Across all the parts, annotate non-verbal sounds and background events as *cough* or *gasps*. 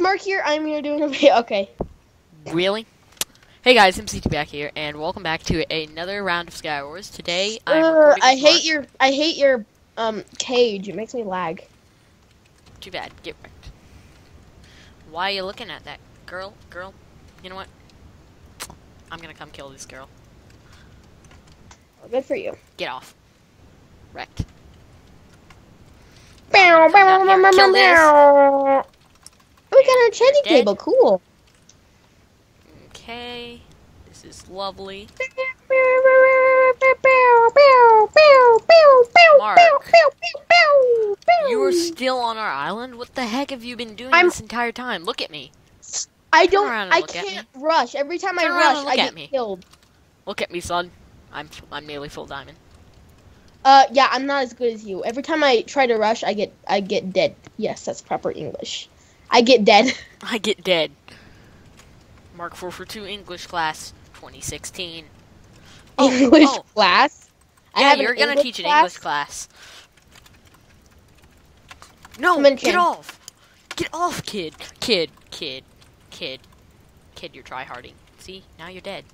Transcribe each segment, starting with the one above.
is Mark here. I'm here doing a video. *laughs* Okay. Really? Hey guys, MCT back here, and welcome back to another round of Skywars. Today, I'm Uh, I hate Mark. your I hate your um cage. It makes me lag. Too bad. Get wrecked. Why are you looking at that, girl? Girl, you know what? I'm gonna come kill this girl. Good for you. Get off. Wrecked. Bow, bow, bow, Kill bow, this. bow. Got an enchanting Dead. table. Cool. Okay. This is lovely. Mark. You are still on our island? What the heck have you been doing I'm- this entire time? Look at me. I don't. I can't rush. Every time I Turn around rush, I get me. killed. Look at me, son. I'm I'm nearly full diamond. Uh, yeah, I'm not as good as you. Every time I try to rush, I get I get dead. Yes, that's proper English. I get dead. *laughs* I get dead. Mark 4 for 2 English class 2016. Oh, English oh. class. I Yeah, you're gonna English teach an class. English class. No, get kid. off. Get off, kid. Kid, kid, kid. Kid, you're tryharding. See? Now you're dead.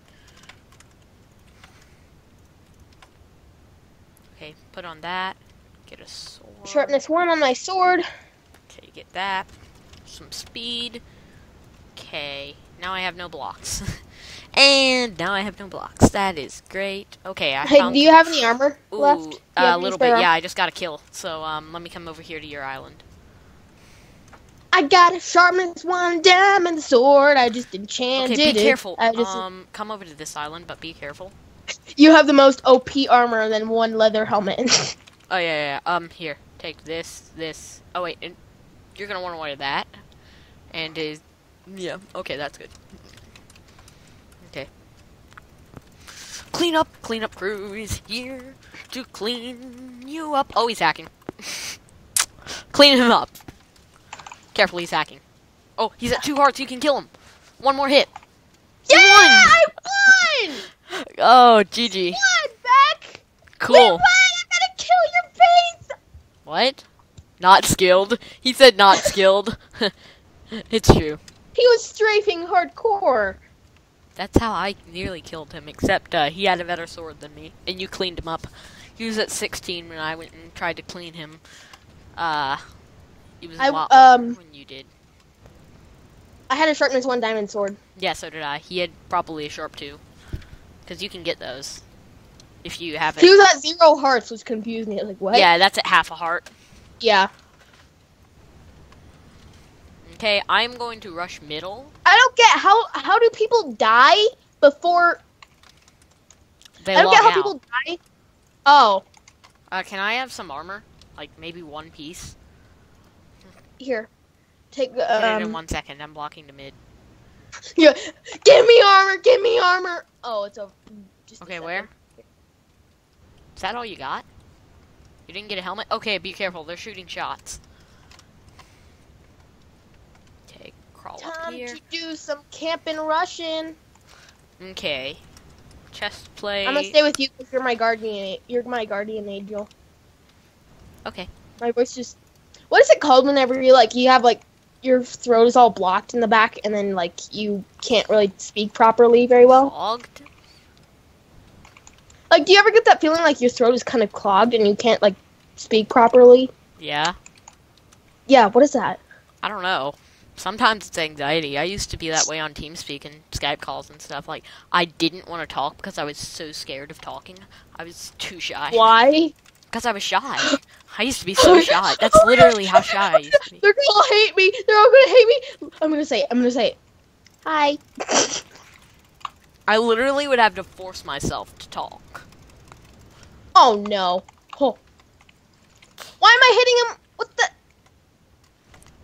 Okay, put on that. Get a sword. Sharpness one on my sword. Okay, get that. Some speed. Okay, now I have no blocks. *laughs* and now I have no blocks. That is great. Okay, I Hey, found do you have any *laughs* armor Ooh, left? You a little bit. Yeah. I just got a kill. So um, let me come over here to your island. I got a sharpness one diamond sword. I just enchanted it. Okay, be careful. I just, Um, come over to this island, but be careful. you have the most OP armor and then one leather helmet. *laughs* Oh yeah, yeah. yeah. Um, here, take this, this. Oh wait, and you're gonna want to wear that. And is, yeah. Okay, that's good. Okay. Clean up, clean up crew is here to clean you up. Oh, he's hacking. *laughs* clean him up. Careful, he's hacking. Oh, he's at two hearts. You can kill him. One more hit. yeah! I won! *laughs* Oh, GG. Beck! We Cool. won! I'm gonna kill your face! What? Not skilled. He said not skilled. *laughs* it's true. He was strafing hardcore. That's how I nearly killed him, except uh, he had a better sword than me, and you cleaned him up. He was at 16 when I went and tried to clean him. Uh, he was a I, lot um, when you did. I had a sharpness one diamond sword. Yeah, so did I. He had probably a sharp two, because you can get those if you have it. He was at zero hearts, which confused me. Like, what? Yeah, that's at half a heart. Yeah. Okay, I'm going to rush middle. I don't get how how do people die before They I don't get how out. people die. Oh, Uh, can I have some armor? Like maybe one piece? here. Take Put it in um one second. I'm blocking the mid. *laughs* yeah. Give me armor, give me armor. Oh, it's a just a Okay, second. where? Is that all you got? You didn't get a helmet? Okay, be careful. They're shooting shots. Okay, crawl up here. Time to do some camping Russian. Okay. Chest plate. I'm gonna stay with you because you're my guardian. You're my guardian angel. Okay. My voice just. What is it called whenever you like you have like your throat is all blocked in the back and then like you can't really speak properly very well? Logged? Like, do you ever get that feeling like your throat is kind of clogged and you can't like speak properly? Yeah. Yeah. What is that? I don't know. Sometimes it's anxiety. I used to be that way on TeamSpeak and Skype calls and stuff. Like, I didn't want to talk because I was so scared of talking. I was too shy. Why? Because I was shy. *gasps* I used to be so shy. That's literally how shy I used to be. They're gonna hate me. They're all gonna hate me. I'm gonna say it. I'm gonna say it. Hi. *laughs* I literally would have to force myself to talk. Oh no. Oh. Why am I hitting him? What the?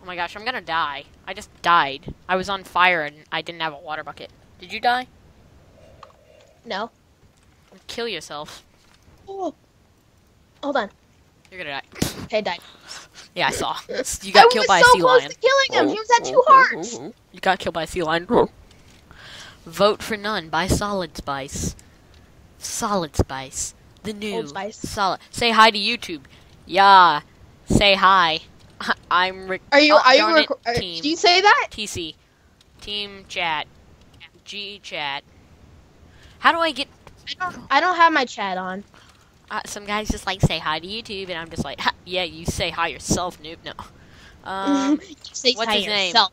Oh my gosh, I'm gonna die. I just died. I was on fire and I didn't have a water bucket. Did you die? No. Kill yourself. Oh. Hold on. You're gonna die. Hey, I died. *laughs* Yeah, I saw. *laughs* You got was killed by so a sea close lion. to killing him. He was at two hearts. You got killed by a sea lion. Vote for none by Solid Spice. Solid Spice. The new Old Spice. Solid. Say hi to YouTube. Yeah. Say hi. *laughs* I'm. Rec- Are you? oh, are you? darn it, are, team. did you say that? TC. Team chat. G chat. How do I get. I don't. I don't have my chat on. Uh, some guys just like say hi to YouTube, and I'm just like, *laughs* yeah, you say hi yourself, noob. No. *laughs* Um, you say what's hi his name? yourself.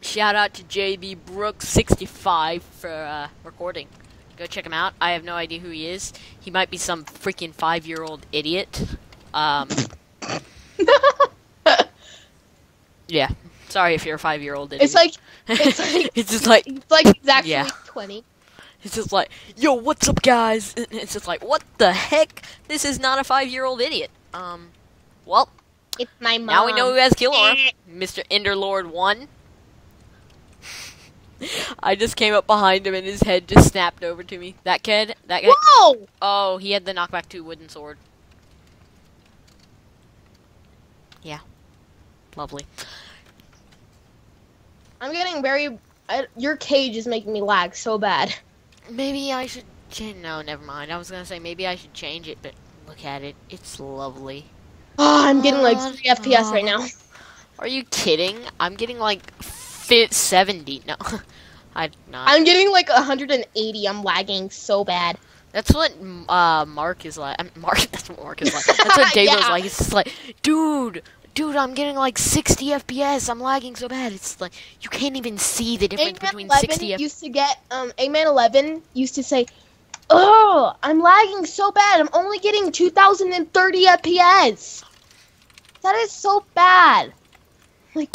Shout out to JB Brooks65 for uh, recording. Go check him out. I have no idea who he is. He might be some freaking five year old idiot. Um, *laughs* yeah. Sorry if you're a five year old idiot. It's like it's *laughs* like it's just like it's like exactly Yeah. twenty. it's just like, yo, what's up, guys? It's just like, what the heck? This is not a five year old idiot. Um, well, It's my mom. now we know who has kill aura. Mr. Enderlord one. I just came up behind him and his head just snapped over to me. That kid, that guy. Whoa! Oh, he had the knockback two wooden sword. Yeah, lovely. I'm getting very. I, your cage is making me lag so bad. Maybe I should change. No, never mind. I was gonna say maybe I should change it, but look at it. It's lovely. Oh, I'm getting like oh, three FPS right oh. now. Are you kidding? I'm getting like fit 70. No, *laughs* I'm not. I'm getting like 180. I'm lagging so bad. That's what uh, Mark is like. Mark, *laughs* that's what Mark is like. That's what *laughs* Dave Yeah. like. It's just like, dude, dude, I'm getting like 60 FPS. I'm lagging so bad. It's like you can't even see the difference Eggman between 60 FPS. used to get um Eggman 11 used to say, "Oh, I'm lagging so bad. I'm only getting 2030 FPS. That is so bad." Like,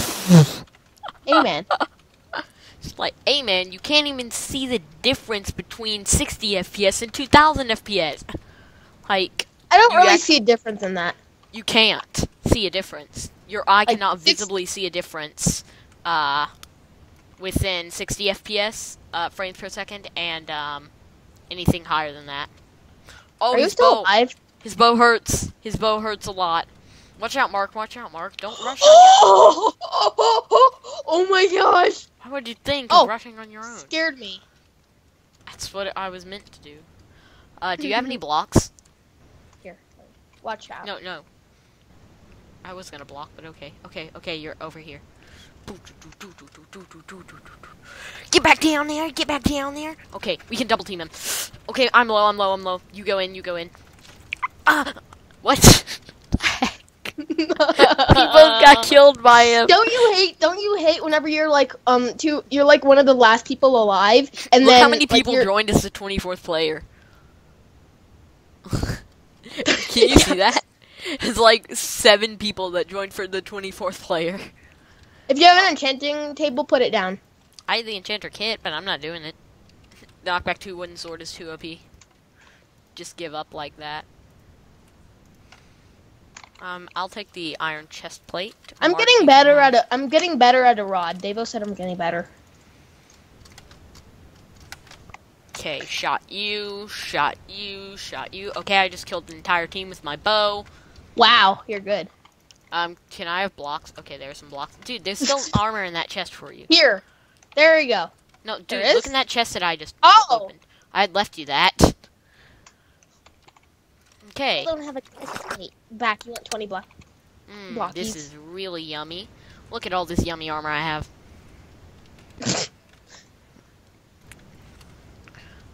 Amen. *laughs* It's like, hey man, you can't even see the difference between 60 FPS and 2000 FPS. Like, I don't really see a difference in that. you can't see a difference. Your eye cannot six- visibly see a difference uh, within 60 FPS uh, frames per second and um, anything higher than that. Oh, Are you his still bow. alive? His bow hurts. His bow hurts a lot. Watch out, Mark. Watch out, Mark. Don't rush on your Oh, *laughs* oh my gosh! Why would you think Oh. of rushing on your own? Scared me. That's what I was meant to do. Uh, do you have any *laughs* blocks? Here, watch out. No, no. I was gonna block, but okay. Okay, okay, you're over here. Get back down there, get back down there. Okay, we can double team him. Okay, I'm low, I'm low, I'm low. You go in, you go in. Ah! What? *laughs* we both got killed by him. Don't you hate? Don't you hate whenever you're like um two? You're like one of the last people alive, and Look then how many people you're- joined as the 24th player. *laughs* Can you *laughs* see that? It's like seven people that joined for the 24th player. If you have an enchanting table, put it down. I had the enchanter kit, but I'm not doing it. Knockback 2 wooden sword is too OP. Just give up like that. Um, I'll take the iron chest plate. I'm getting better at a. I'm getting better at a rod. Davo said I'm getting better. Okay, shot you, shot you, shot you. Okay, I just killed the entire team with my bow. Wow, you're good. Um, can I have blocks? Okay, there's some blocks. Dude, there's still *laughs* armor in that chest for you. Here, there you go. No, dude, look in that chest that I just Oh! opened. I had left you that. Okay. I don't have a. Wait, back. You want 20 block? Mm, this is really yummy. Look at all this yummy armor I have. *laughs*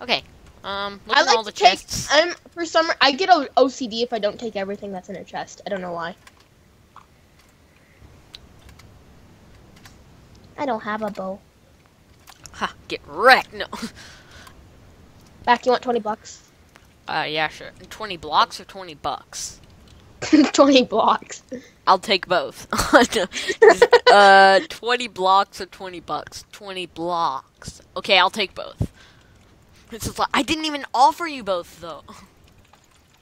Okay. Um, look I at like all the take. chests. I'm for some. I get a OCD if I don't take everything that's in a chest. I don't know why. I don't have a bow. Ha, get wrecked. No. *laughs* Back. You want 20 bucks? Uh, yeah, sure. 20 blocks or 20 bucks? *laughs* 20 blocks. I'll take both. *laughs* uh, 20 blocks or 20 bucks? 20 blocks. Okay, I'll take both. It's just like, I didn't even offer you both, though. *laughs*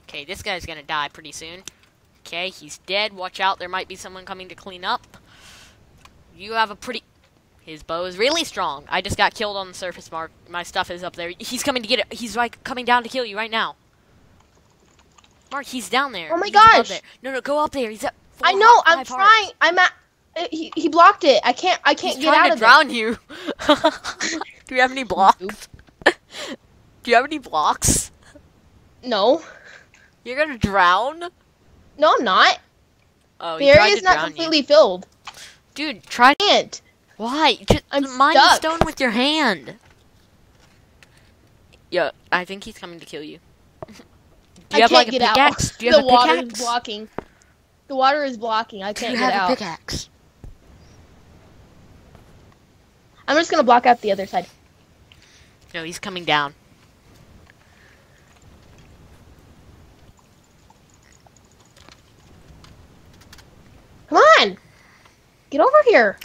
Okay, this guy's gonna die pretty soon. Okay, he's dead. Watch out, there might be someone coming to clean up. You have a pretty... His bow is really strong. I just got killed on the surface, Mark. My stuff is up there. He's coming to get it. He's like coming down to kill you right now. Mark, he's down there. Oh my He's gosh. there. No, no, go up there. He's up. I know. I'm trying. I'm at. uh, He, he blocked it. I can't. I can't He's get trying out to of drown you. *laughs* Do you have any blocks? *laughs* Do you have any blocks? No. You're gonna drown? No, I'm not. Oh, The area is not completely filled. Dude, try. Can't. Why? Just I'm mine the stone with your hand. Yeah, I think he's coming to kill you. *laughs* Do I you have can't like a get out. pickaxe? Do you the have a water is blocking. The water is blocking. I can't you get have out. a pickaxe? I'm just gonna block out the other side. No, he's coming down. Come on, get over here.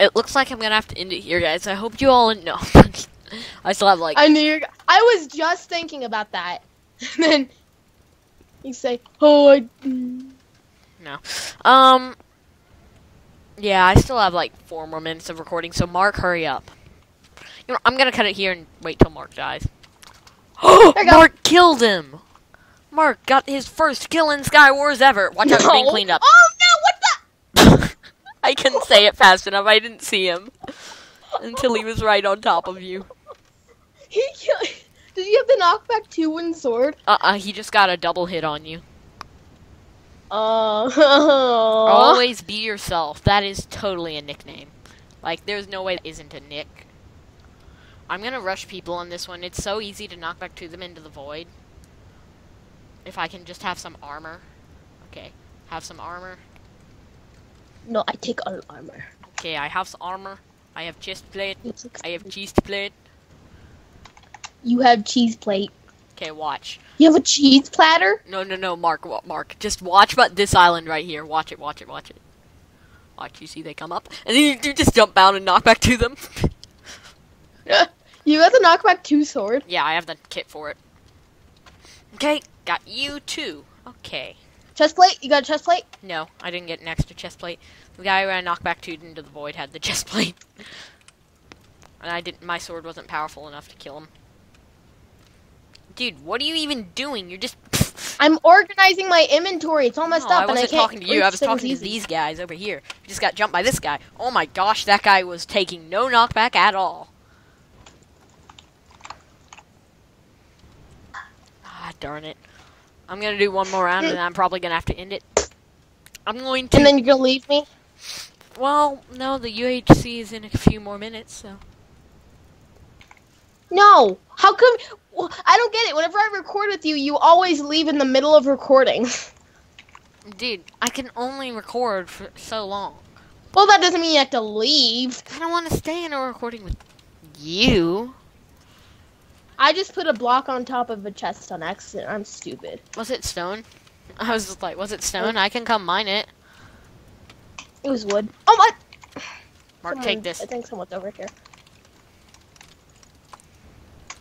It looks like I'm gonna have to end it here, guys. I hope you all know. *laughs* I still have like I knew. You're, I was just thinking about that. *laughs* And then you say, "Oh, I." mm." Um. Yeah, I still have like four more minutes of recording, so Mark, hurry up. You know, I'm gonna cut it here and wait till Mark dies. *gasps* Oh. Mark killed him. Mark got his first kill in Sky Wars ever. Watch out, being cleaned up. Oh no! What the? *laughs* I couldn't say it fast enough. I didn't see him until he was right on top of you. He killed. Did you have the knockback two wooden sword? Uh-uh, he just got a double hit on you. Uh. Always be yourself. That is totally a nickname. Like, there's no way that isn't a nick. I'm gonna rush people on this one. It's so easy to knock back to them into the void. If I can just have some armor. Okay, have some armor. No, I take all armor. Okay, I have some armor. I have chest plate. I have cheese plate. You have cheese plate. Okay, watch. You have a cheese platter. No, no, no, Mark, Mark. Just watch but this island right here. Watch it, watch it, watch it. Watch, you see they come up, and then you, you just jump down and knock back to them. *laughs* You have the knockback two sword. yeah, I have the kit for it. Okay, got you too. Okay. Chest plate. You got a chest plate. No, I didn't get an extra chest plate. The guy who I knocked back to into the void had the *laughs* chest plate. And I didn't my sword wasn't powerful enough to kill him. Dude, what are you even doing? You're just *laughs* I'm organizing my inventory. It's all messed No, up, I wasn't and I can't. talking to you. I was talking to these guys over here. You just got jumped by this guy. Oh my gosh, that guy was taking no knockback at all. Ah, darn it. I'm gonna do one more round and hmm. I'm probably gonna have to end it. I'm going to. And then you're gonna leave me. well, no, the UHC is in a few more minutes, so. No. How come? Well, I don't get it. Whenever I record with you, you always leave in the middle of recording. *laughs* Dude, I can only record for so long. well, that doesn't mean you have to leave. I don't want to stay in a recording with you. I just put a block on top of a chest on accident. I'm stupid. Was it stone? I was just like, was it stone? I can come mine it. It was wood. Oh my! Mark, Someone- take this. I think someone's over here.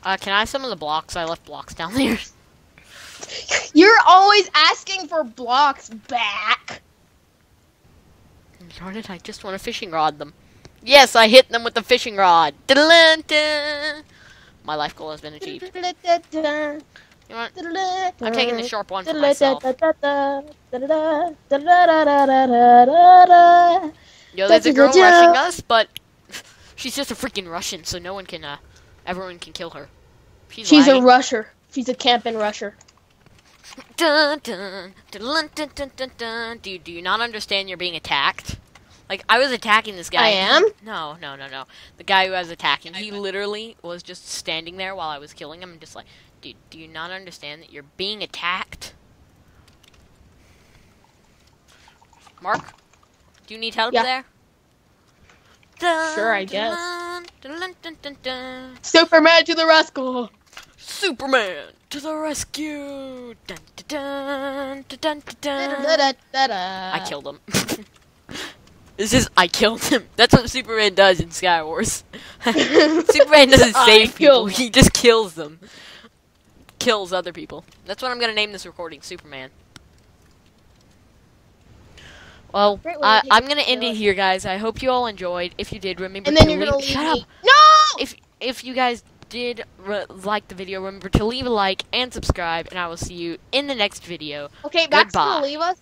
Uh, can I have some of the blocks? I left blocks down there. *laughs* You're always asking for blocks back. Darn it, I just want to fishing rod them. Yes, I hit them with the fishing rod. Da-da-da-da. My life goal has been achieved. You know? I'm taking the sharp one for myself. Yo, there's a girl rushing us, but *laughs* she's just a freaking Russian, so no one can, uh, everyone can kill her. She's, She's a rusher. She's a camping rusher. Dun, dun, dun, dun, dun, dun, dun. Dude, do you not understand you're being attacked? Like, I was attacking this guy. I am? No, no, no, no. The guy who I was attacking, he literally was just standing there while I was killing him and just like, dude, do you not understand that you're being attacked? Mark? Do you need help Yeah. there? Dun, Sure, I guess. dun, dun, dun, dun, dun. Superman to the rescue. Superman to the rescue! Dun, dun, dun, dun, dun, dun. I killed him. *laughs* this is I killed him. *laughs* That's what Superman does in Sky Wars. *laughs* Superman *laughs* doesn't save people; he just kills them. Kills other people. That's what I'm gonna name this recording, Superman. Well, I, I'm gonna end it here, guys. I hope you all enjoyed. If you did, remember And then to you're leave. gonna leave Shut me. up. No. If if you guys did like the video, remember to leave a like and subscribe, and I will see you in the next video. Okay, Goodbye. gonna leave us.